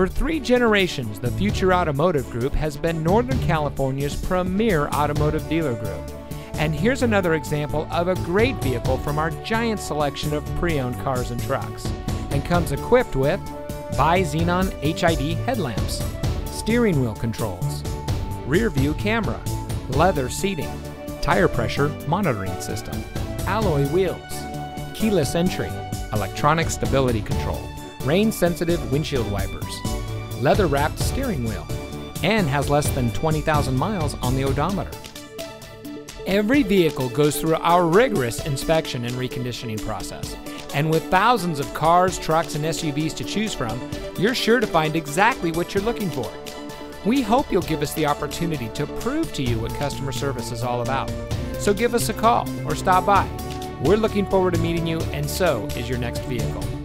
For three generations, the Future Automotive Group has been Northern California's premier automotive dealer group. And here's another example of a great vehicle from our giant selection of pre owned cars and trucks. And comes equipped with bi-xenon HID headlamps, steering wheel controls, rear view camera, leather seating, tire pressure monitoring system, alloy wheels, keyless entry, electronic stability control, rain sensitive windshield wipers, leather wrapped steering wheel, and has less than 20,000 miles on the odometer. Every vehicle goes through our rigorous inspection and reconditioning process. And with thousands of cars, trucks, and SUVs to choose from, you're sure to find exactly what you're looking for. We hope you'll give us the opportunity to prove to you what customer service is all about. So give us a call or stop by. We're looking forward to meeting you, and so is your next vehicle.